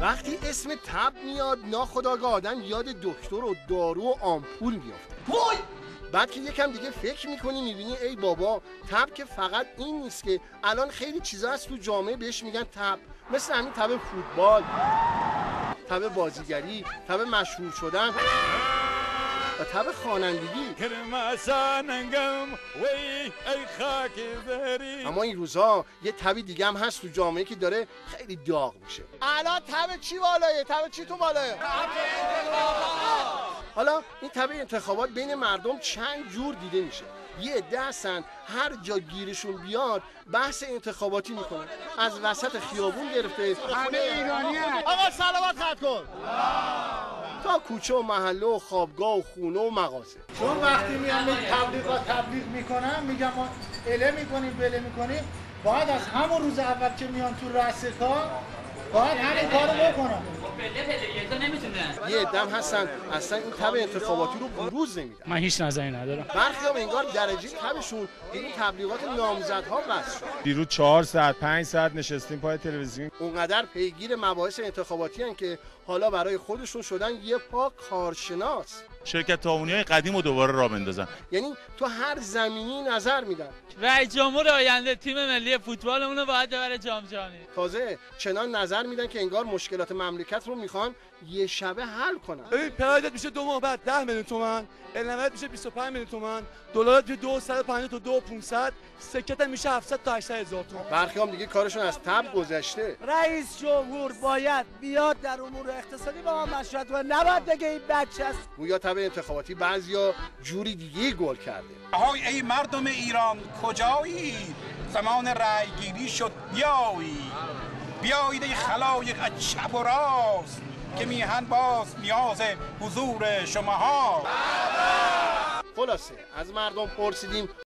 وقتی اسم تب میاد ناخداگاه آدم یاد دکتر و دارو و آمپول میافته. وای! بعد که یکم دیگه فکر می‌کنی می‌بینی ای بابا تب که فقط این نیست که الان خیلی چیزا هست تو جامعه بهش میگن تب. مثل همین تب فوتبال تب بازیگری تب مشهور شدن. و تب خوانندگی. اما این روزها یه تبی دیگه هم هست تو جامعه که داره خیلی داغ میشه. الان تب چی بالایه تب چی تو بالایه حالا این تب انتخابات بین مردم چند جور دیده میشه. یه عده هستن هر جا گیرشون بیاد بحث انتخاباتی می‌کنن از وسط خیابون گرفته. همه ایرانی آقا سلامت خط کن. تا کوچه و محله و خوابگاه و خونه و مغازه. چون وقتی میان تبلیغات تبلیغ می‌کنن میگم ما اله می‌کنیم بله می‌کنیم باید از همون روز اول که میان تو رأس کار باید همین کارو بکنن. یه عدم هستن اصلا این تب انتخاباتی رو بروز نمیدن. من هیچ نظری ندارم. برخی هم انگار درجه تبشون این تبلیغات نامزدها بس شد. دیروز چهار ساعت پنج ساعت نشستیم پای تلویزیون. اونقدر پیگیر مباحث انتخاباتی هن که حالا برای خودشون شدن یه پا کارشناس. شرکت تاونی های قدیم رو دوباره را بندازن. یعنی تو هر زمینی نظر میدن. رئیس جمهور آینده تیم ملی فوتبالمون رو باید ببره جام جهانی. تازه چنان نظر میدن که انگار مشکلات مملکت رو می‌خوان یه شبه حل کنن. ببین پرایدت میشه دو ماه بعد 10 میلیون تومن النمت میشه 25 میلیون تومن دلارت میشه 250 تا 2500 سکت میشه 700 تا 800 هزار تومن برخی هم دیگه کارشون از تب گذشته. رئیس جمهور باید بیاد در امور اقتصادی با ما مشورت کنه. نباید بگه این بچه است. گویا تب انتخاباتی بعضیا جوری دیگه گل کرده. آهای ای مردم ایران کجایی؟ زمان رأی گیری شد بیایی. بیایید ای خلایق از چپ و راست که میهن باز نیاز حضور شما ها خلاصه از مردم پرسیدیم